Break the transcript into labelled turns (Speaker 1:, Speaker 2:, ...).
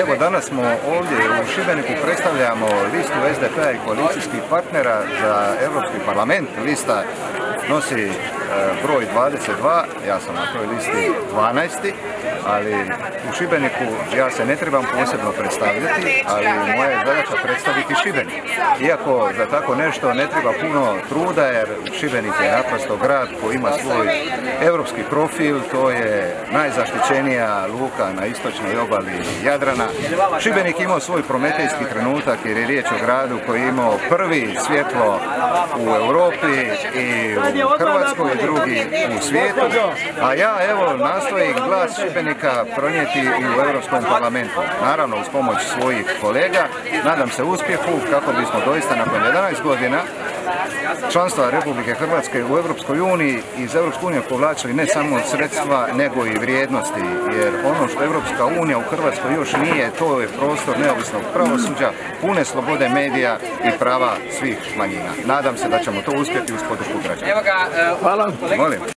Speaker 1: Evo danas smo ovdje u Šibeniku predstavljamo listu SDP-a i koalicijskih partnera za Europski parlament. Lista nosi broj 22, ja sam na toj listi 12. Ali u Šibeniku ja se ne trebam posebno predstavljati, ali moja je zadaća predstaviti Šibenik. Iako za tako nešto ne treba puno truda jer Šibenik je naprosto grad koji ima svoj europski profil, to je najzaštićenija luka na istočnoj obali Jadrana. Šibenik imao svoj prometejski trenutak jer je riječ o gradu koji je imao prvi svjetlo u Europi i u Hrvatskoj drugi u svijetu. A ja evo nastojim glas Šibenika pronijeti i u Europskom parlamentu. Naravno uz pomoć svojih kolega. Nadam se uspjehu kako bismo doista nakon 11 godina članstva Republike Hrvatske u Europskoj uniji iz Europske unije povlačili ne samo sredstva nego i vrijednosti jer ono što Europska unija u Hrvatskoj još nije to je prostor neovisnog pravosuđa, pune slobode medija i prava svih manjina. Nadam se da ćemo to uspjeti uz podršku građana.
Speaker 2: Hvala.
Speaker 1: Vale.